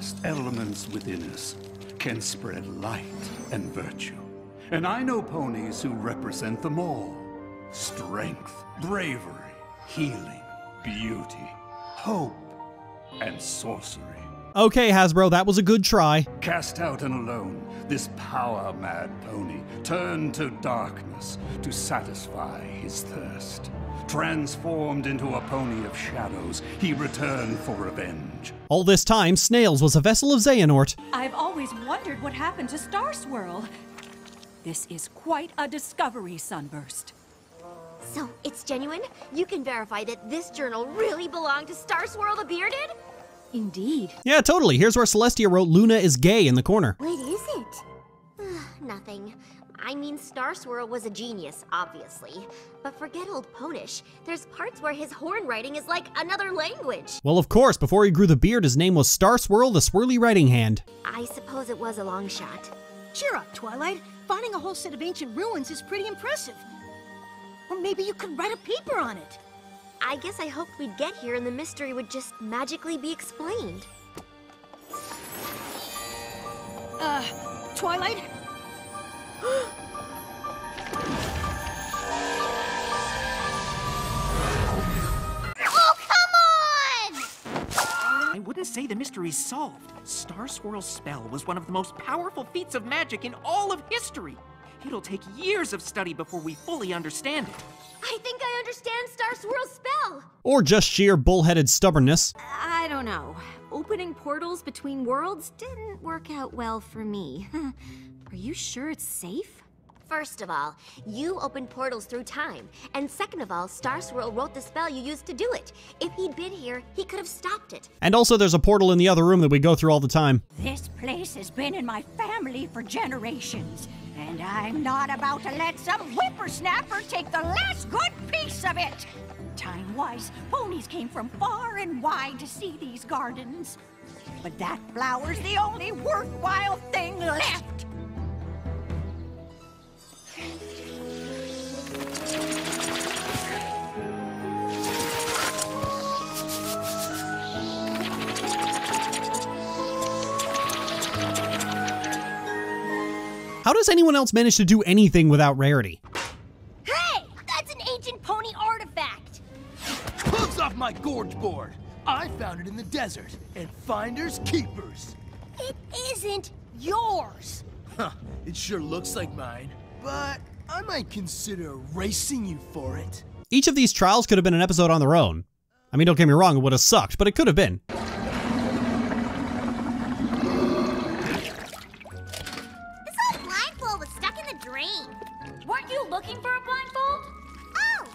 finest elements within us can spread light and virtue. And I know ponies who represent them all. Strength, bravery, healing, beauty, hope, and sorcery. Okay, Hasbro, that was a good try. Cast out and alone, this power mad pony turned to darkness to satisfy his thirst. Transformed into a pony of shadows, he returned for revenge. All this time, Snails was a vessel of Xehanort. I've always wondered what happened to Star Swirl. This is quite a discovery, Sunburst. So, it's genuine? You can verify that this journal really belonged to Star Swirl the Bearded? Indeed. Yeah, totally. Here's where Celestia wrote Luna is gay in the corner. What is it? Nothing. I mean, Star Swirl was a genius, obviously. But forget old Ponish. There's parts where his horn writing is like another language. Well, of course, before he grew the beard, his name was Star Swirl the Swirly Writing Hand. I suppose it was a long shot. Cheer up, Twilight. Finding a whole set of ancient ruins is pretty impressive. Or maybe you could write a paper on it. I guess I hoped we'd get here and the mystery would just magically be explained. Uh, Twilight? Oh, come on! I wouldn't say the mystery's solved. Star Swirl's spell was one of the most powerful feats of magic in all of history. It'll take years of study before we fully understand it. I think I understand Star Swirl's spell. Or just sheer bullheaded stubbornness. I don't know. Opening portals between worlds didn't work out well for me. Are you sure it's safe? First of all, you opened portals through time. And second of all, Star Swirl wrote the spell you used to do it. If he'd been here, he could have stopped it. And also, there's a portal in the other room that we go through all the time. This place has been in my family for generations, and I'm not about to let some whippersnapper take the last good piece of it. Time-wise, ponies came from far and wide to see these gardens. But that flower's the only worthwhile thing left. How does anyone else manage to do anything without rarity? Hey! That's an ancient pony artifact! Hooves off my gorge board! I found it in the desert, and finders keepers. It isn't yours. Huh, it sure looks like mine, but I might consider racing you for it. Each of these trials could have been an episode on their own. I mean, don't get me wrong, it would have sucked, but it could have been. A blindfold? Oh,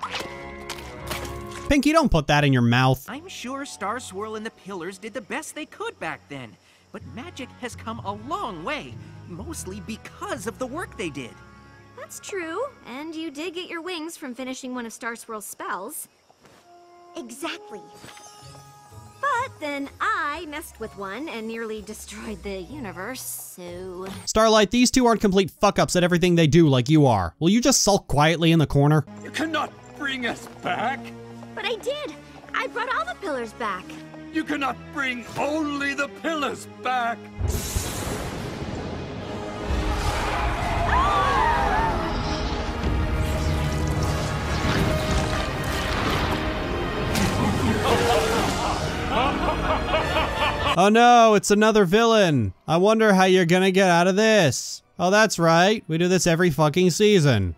yeah! Pinkie, don't put that in your mouth. I'm sure Star Swirl and the Pillars did the best they could back then, but magic has come a long way, mostly because of the work they did. That's true. And you did get your wings from finishing one of Star Swirl's spells. Exactly. But then I messed with one and nearly destroyed the universe, so. Starlight, these two aren't complete fuck ups at everything they do like you are. Will you just sulk quietly in the corner? You cannot bring us back. But I did. I brought all the pillars back. You cannot bring only the pillars back. Oh no, it's another villain. I wonder how you're gonna get out of this. Oh, that's right. We do this every fucking season.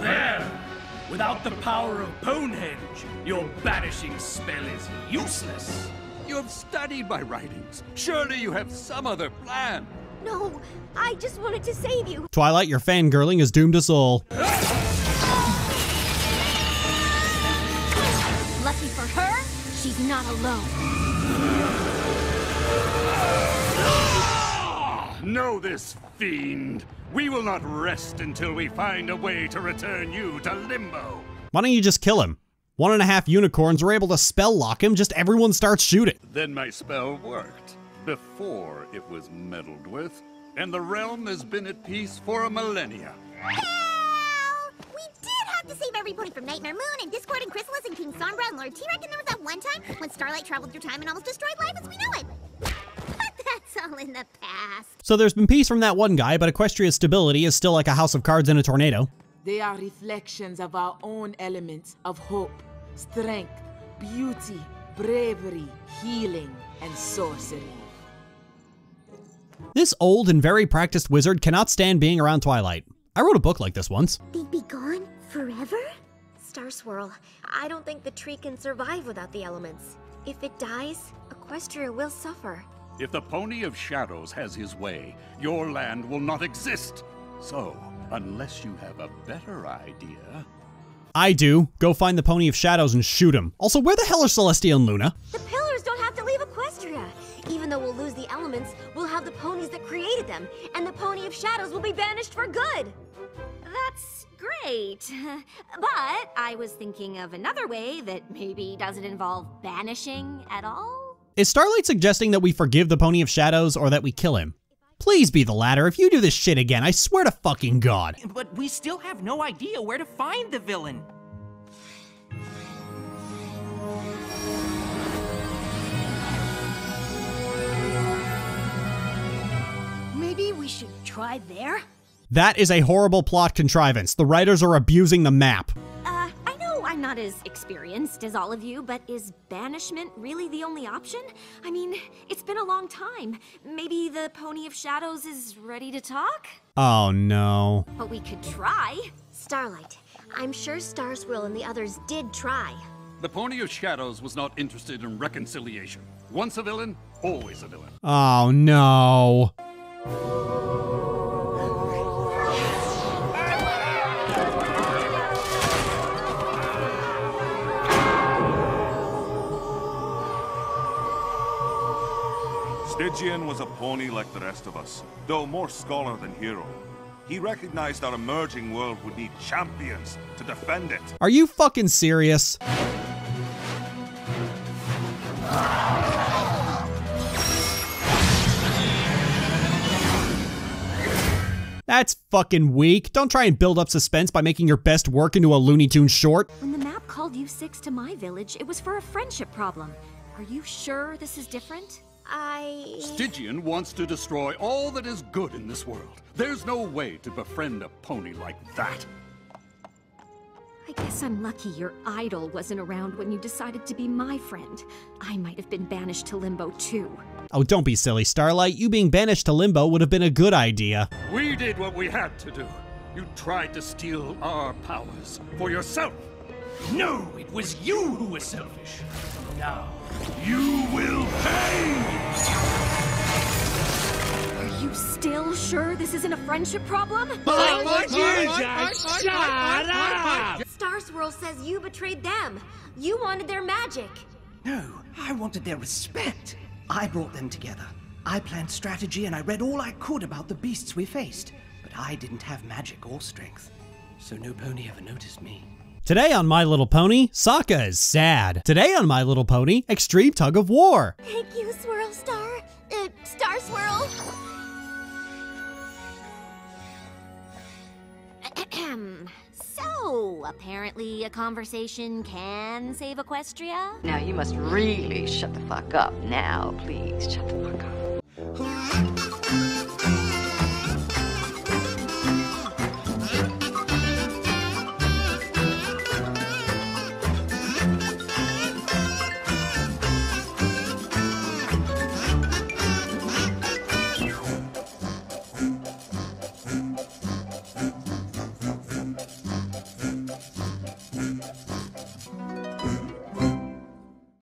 There! Without the power of Bonehenge, your banishing spell is useless. You have studied my writings. Surely you have some other plan. No, I just wanted to save you. Twilight, your fangirling has doomed us all. Lucky for her, she's not alone. Know this, fiend. We will not rest until we find a way to return you to Limbo. Why don't you just kill him? One and a half unicorns were able to spell lock him, just everyone starts shooting. Then my spell worked. Before it was meddled with. and the realm has been at peace for a millennia. Well, we did have to save everybody from Nightmare Moon and Discord and Chrysalis and King Sombra and Lord T-Rex, and there was that one time when Starlight traveled through time and almost destroyed life as we know it. But that's all in the past. So there's been peace from that one guy, but Equestria's stability is still like a house of cards in a tornado. They are reflections of our own elements of hope, strength, beauty, bravery, healing, and sorcery. This old and very practiced wizard cannot stand being around Twilight. I wrote a book like this once. They'd be gone forever? Star Swirl, I don't think the tree can survive without the elements. If it dies, Equestria will suffer. If the Pony of Shadows has his way, your land will not exist. So, unless you have a better idea, I do. Go find the Pony of Shadows and shoot him. Also, where the hell are Celestia and Luna? The pillars though we'll lose the elements, we'll have the ponies that created them, and the Pony of Shadows will be banished for good. That's great. But I was thinking of another way that maybe doesn't involve banishing at all. Is Starlight suggesting that we forgive the Pony of Shadows or that we kill him? Please be the latter. If you do this shit again, I swear to fucking God. But we still have no idea where to find the villain. We try there? That is a horrible plot contrivance. The writers are abusing the map. Uh, I know I'm not as experienced as all of you, but is banishment really the only option? I mean, it's been a long time. Maybe the Pony of Shadows is ready to talk? Oh no. But we could try. Starlight, I'm sure Star Swirl and the others did try. the Pony of Shadows was not interested in reconciliation. Once a villain, always a villain. Oh no. Stygian was a pony like the rest of us, though more scholar than hero. He recognized our emerging world would need champions to defend it. Are you fucking serious? That's fucking weak. Don't try and build up suspense by making your best work into a Looney Tunes short. When the map called you six to my village, it was for a friendship problem. Are you sure this is different? I... Stygian wants to destroy all that is good in this world. There's no way to befriend a pony like that. I guess I'm lucky your idol wasn't around when you decided to be my friend. I might have been banished to Limbo too. Oh, don't be silly, Starlight. You being banished to Limbo would have been a good idea. We did what we had to do. You tried to steal our powers for yourself. No, it was you who was selfish. Now, you will pay! Still sure this isn't a friendship problem? Shut up! Star Swirl says you betrayed them. You wanted their magic. No, I wanted their respect. I brought them together. I planned strategy and I read all I could about the beasts we faced. But I didn't have magic or strength. So no pony ever noticed me. Today on My Little Pony, Sokka is sad. Today on My Little Pony, Extreme Tug of War. Thank you, Swirl Star. Uh, Star Swirl. Ahem. so, apparently a conversation can save Equestria? Now you must really shut the fuck up. Now, please, shut the fuck up.